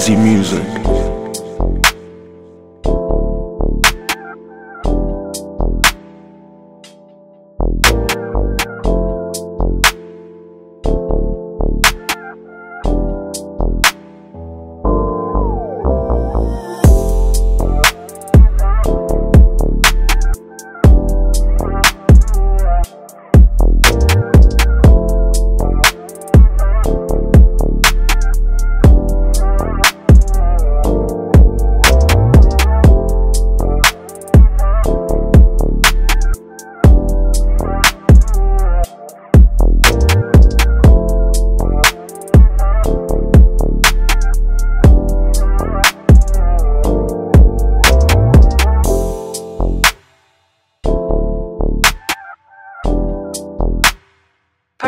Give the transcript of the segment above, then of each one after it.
Easy music.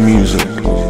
Music.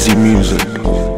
Easy music.